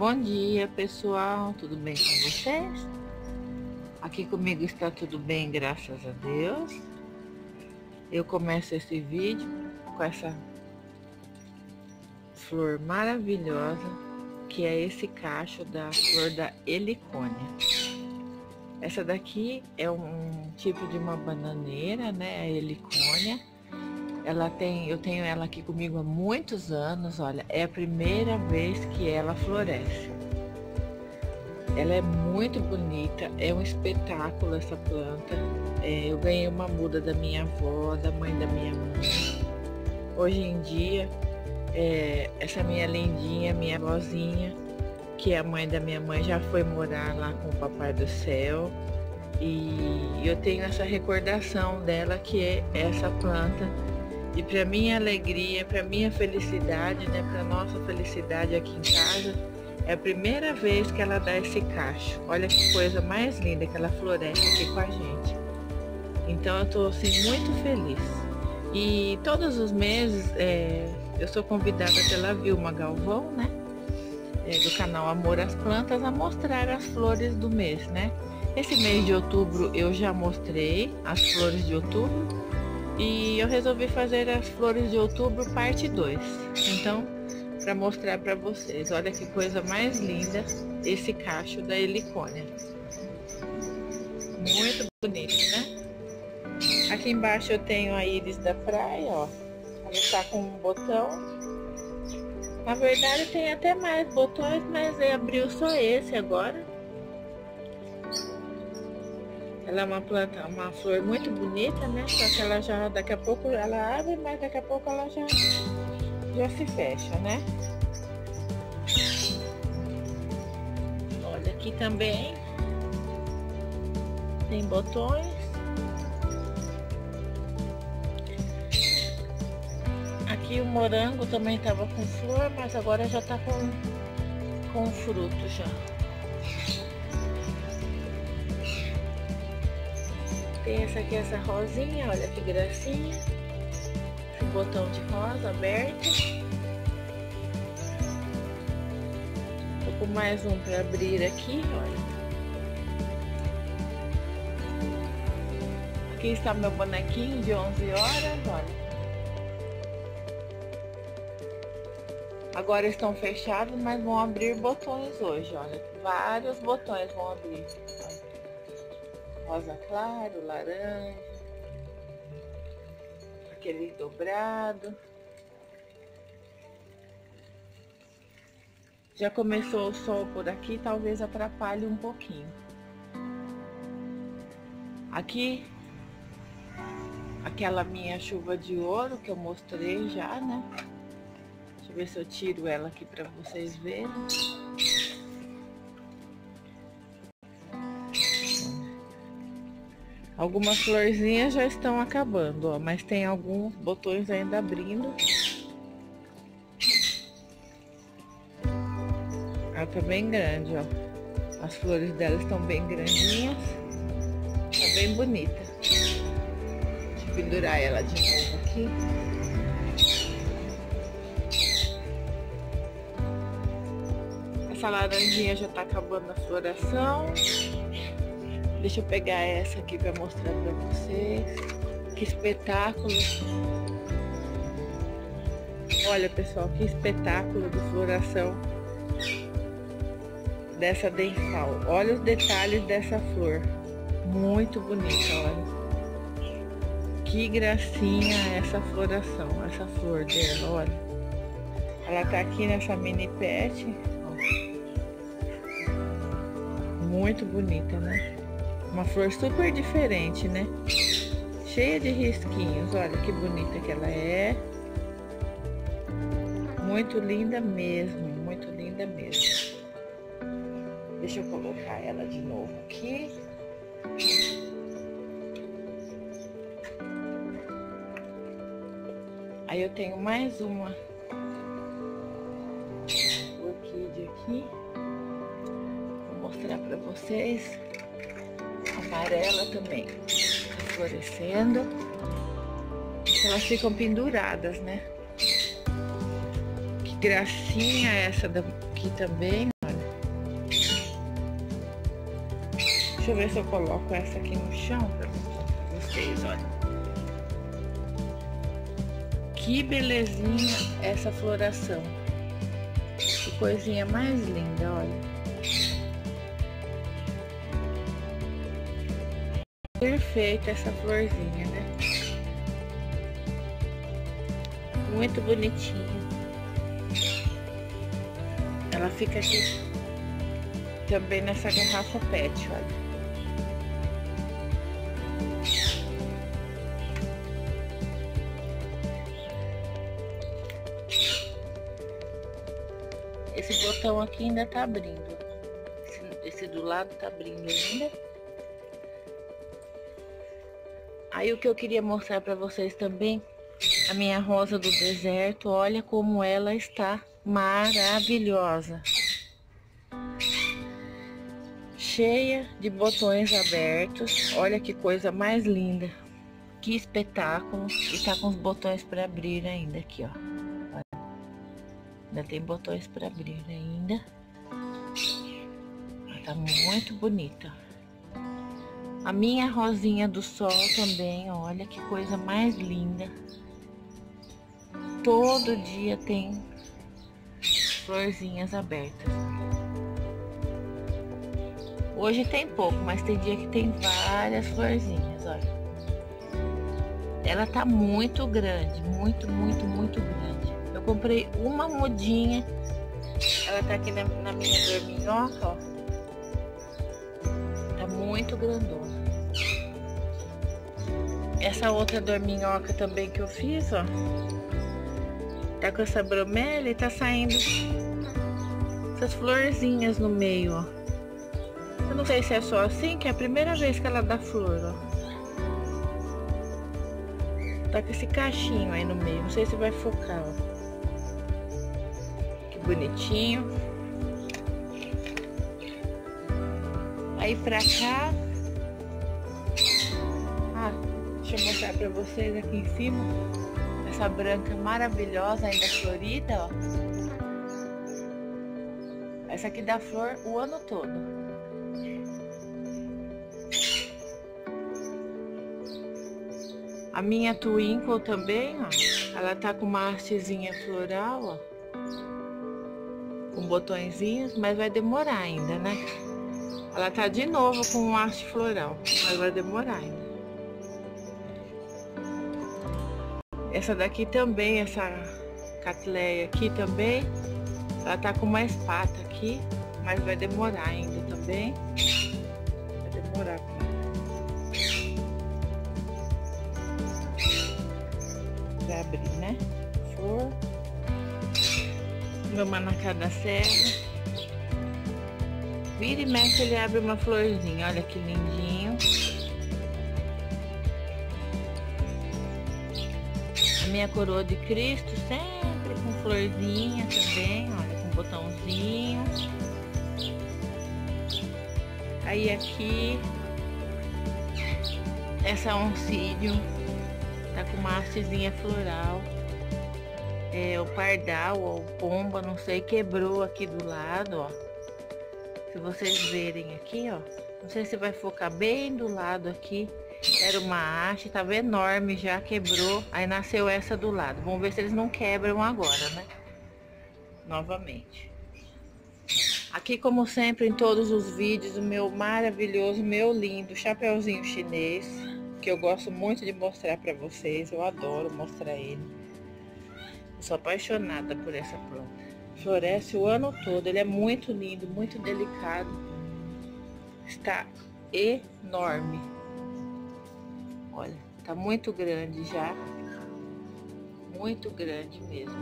Bom dia, pessoal. Tudo bem com vocês? Aqui comigo está tudo bem, graças a Deus. Eu começo esse vídeo com essa flor maravilhosa, que é esse cacho da flor da helicônia. Essa daqui é um tipo de uma bananeira, né, a helicônia ela tem, eu tenho ela aqui comigo há muitos anos, olha, é a primeira vez que ela floresce. Ela é muito bonita, é um espetáculo essa planta. É, eu ganhei uma muda da minha avó, da mãe da minha mãe. Hoje em dia, é, essa minha lindinha, minha vozinha, que é a mãe da minha mãe, já foi morar lá com o Papai do Céu. E eu tenho essa recordação dela, que é essa planta e para minha alegria, para minha felicidade, né, para nossa felicidade aqui em casa, é a primeira vez que ela dá esse cacho. Olha que coisa mais linda que ela floresce aqui com a gente. Então eu estou assim muito feliz. E todos os meses é, eu sou convidada pela Vilma Galvão, né? É, do canal Amor às Plantas, a mostrar as flores do mês, né? Esse mês de outubro eu já mostrei as flores de outubro e eu resolvi fazer as flores de outubro parte 2. Então, para mostrar para vocês, olha que coisa mais linda esse cacho da helicônia. Muito bonito, né? Aqui embaixo eu tenho a íris da praia, ó. Ela está com um botão. Na verdade tem até mais botões, mas abriu só esse agora. Ela é uma planta, uma flor muito bonita, né? Só que ela já, daqui a pouco ela abre, mas daqui a pouco ela já, já se fecha, né? Olha aqui também. Tem botões. Aqui o morango também estava com flor, mas agora já está com, com fruto já. Tem essa aqui, essa rosinha, olha que gracinha. Esse botão de rosa aberto. Tô com mais um para abrir aqui, olha. Aqui está meu bonequinho de 11 horas, olha. Agora estão fechados, mas vão abrir botões hoje, olha. Vários botões vão abrir rosa claro, laranja, aquele dobrado. Já começou o sol por aqui, talvez atrapalhe um pouquinho. Aqui, aquela minha chuva de ouro que eu mostrei já, né? Deixa eu ver se eu tiro ela aqui para vocês verem. Algumas florzinhas já estão acabando, ó, mas tem alguns botões ainda abrindo. Ela tá bem grande, ó. As flores dela estão bem grandinhas. Tá bem bonita. Deixa eu pendurar ela de novo aqui. Essa laranjinha já tá acabando a floração. Deixa eu pegar essa aqui para mostrar para vocês. Que espetáculo. Olha, pessoal, que espetáculo de floração dessa densal. Olha os detalhes dessa flor. Muito bonita, olha. Que gracinha essa floração, essa flor dela, olha. Ela tá aqui nessa mini pet. Muito bonita, né? Uma flor super diferente, né? Cheia de risquinhos. Olha que bonita que ela é. Muito linda mesmo. Muito linda mesmo. Deixa eu colocar ela de novo aqui. Aí eu tenho mais uma orquídea aqui. Vou mostrar para vocês amarela também. Tá florescendo. Elas ficam penduradas, né? Que gracinha essa daqui também, olha. Deixa eu ver se eu coloco essa aqui no chão pra mostrar pra vocês, olha. Que belezinha essa floração. Que coisinha mais linda, olha. Perfeita essa florzinha, né? Muito bonitinha. Ela fica aqui também nessa garrafa pet, olha. Esse botão aqui ainda tá abrindo. Esse, esse do lado tá abrindo ainda. Aí o que eu queria mostrar para vocês também, a minha rosa do deserto, olha como ela está maravilhosa. Cheia de botões abertos, olha que coisa mais linda. Que espetáculo, e tá com os botões para abrir ainda aqui, ó. Ainda tem botões para abrir ainda. Tá muito bonita. A minha rosinha do sol também, olha que coisa mais linda. Todo dia tem florzinhas abertas. Hoje tem pouco, mas tem dia que tem várias florzinhas, olha. Ela tá muito grande, muito, muito, muito grande. Eu comprei uma mudinha. Ela tá aqui na, na minha dorminhoca, ó. Grandona. Essa outra dorminhoca também que eu fiz, ó. Tá com essa bromélia e tá saindo essas florzinhas no meio, ó. Eu não sei se é só assim, que é a primeira vez que ela dá flor, ó. Tá com esse cachinho aí no meio. Não sei se vai focar, ó bonitinho. Aí pra cá. Mostrar pra vocês aqui em cima. Essa branca maravilhosa, ainda florida, ó. Essa aqui dá flor o ano todo. A minha Twinkle também, ó. Ela tá com uma hastezinha floral, ó com botõezinhos, mas vai demorar ainda, né? Ela tá de novo com um haste floral, mas vai demorar ainda. Essa daqui também, essa catleia aqui também, ela tá com uma espata aqui, mas vai demorar ainda também. Vai demorar pra abrir, né? Flor meu manacá da serra. Vira e mexe, ele abre uma florzinha. Olha que lindinho. Minha coroa de Cristo sempre com florzinha também, olha, com botãozinho. Aí aqui, essa oncídio tá com uma hastezinha floral é, o pardal ou pomba, não sei, quebrou aqui do lado, ó. Se vocês verem aqui, ó. Não sei se vai focar bem do lado aqui. Era uma haste, tava enorme, já quebrou. Aí nasceu essa do lado. Vamos ver se eles não quebram agora, né? Novamente. Aqui, como sempre, em todos os vídeos, o meu maravilhoso, meu lindo chapeuzinho chinês. Que eu gosto muito de mostrar pra vocês. Eu adoro mostrar ele. Eu sou apaixonada por essa planta. Floresce o ano todo. Ele é muito lindo, muito delicado. Está enorme. Olha, tá muito grande já. Muito grande mesmo.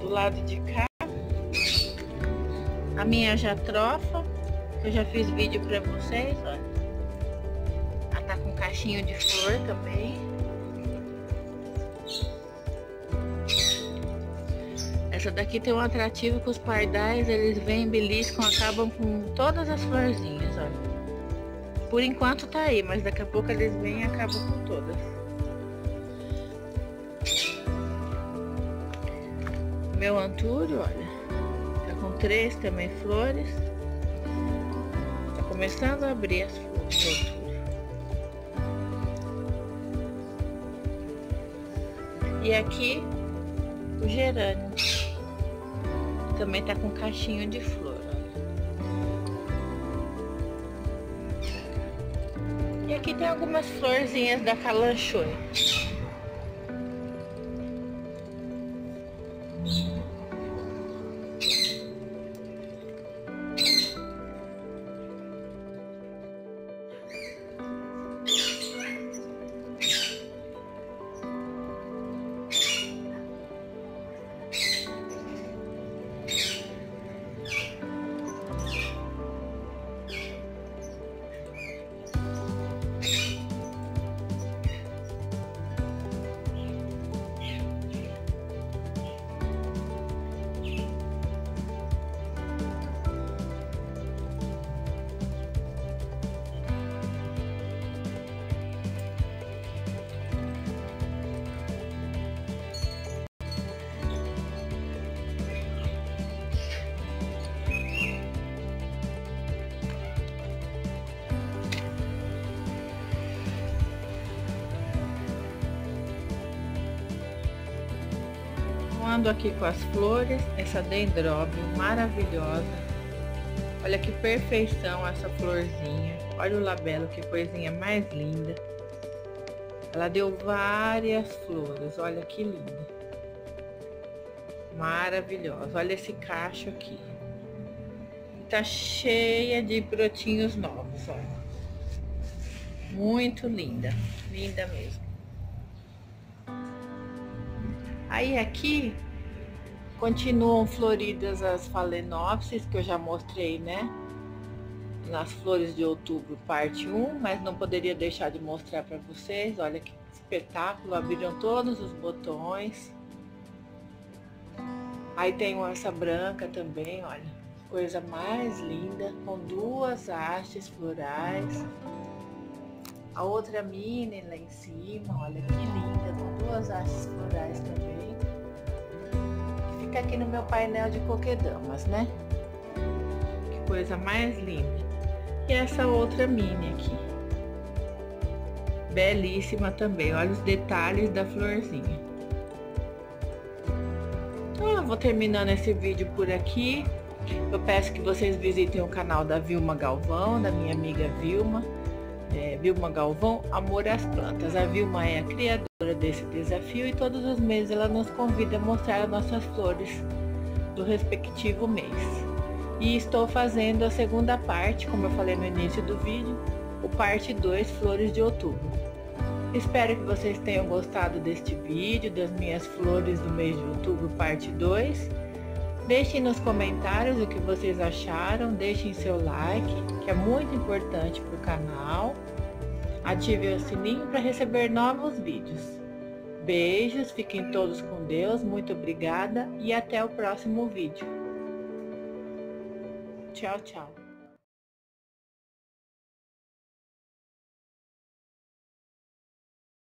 Do lado de cá, a minha jatrofa eu já fiz vídeo pra vocês, olha. Ela tá com caixinho de flor também. Essa daqui tem um atrativo que os pardais, eles vêm, beliscam, acabam com todas as florzinhas, olha. Por enquanto tá aí, mas daqui a pouco eles vêm e acabam com todas. Meu antúrio, olha, tá com três também flores. Tá começando a abrir as flores. E aqui o gerânio. Também tá com caixinho de flor. E aqui tem algumas florzinhas da calanchoe. Continuando aqui com as flores, essa dendróbio maravilhosa. Olha que perfeição essa florzinha. Olha o labelo, que coisinha mais linda. Ela deu várias flores, olha que linda. Maravilhosa. Olha esse cacho aqui. Tá cheia de brotinhos novos, olha. Muito linda, linda mesmo. Aí aqui continuam floridas as falenopsis, que eu já mostrei, né? Nas flores de outubro, parte 1, mas não poderia deixar de mostrar para vocês. Olha que espetáculo, abriram todos os botões. Aí tem essa branca também, olha, coisa mais linda, com duas hastes florais. A outra mini lá em cima, olha que linda, com duas hastes florais também fica aqui no meu painel de coquedamas, né? Que coisa mais linda. E essa outra mini aqui. Belíssima também. Olha os detalhes da florzinha. Então eu vou terminando esse vídeo por aqui. Eu peço que vocês visitem o canal da Vilma Galvão, da minha amiga Vilma. É, Vilma Galvão, Amor às Plantas. A Vilma é a criadora desse desafio e todos os meses ela nos convida a mostrar as nossas flores do respectivo mês. E estou fazendo a segunda parte, como eu falei no início do vídeo, o parte 2 Flores de Outubro. Espero que vocês tenham gostado deste vídeo, das minhas flores do mês de outubro, parte 2. Deixem nos comentários o que vocês acharam, deixem seu like, que é muito importante para o canal. Ative o sininho para receber novos vídeos. Beijos, fiquem todos com Deus, muito obrigada e até o próximo vídeo. Tchau, tchau.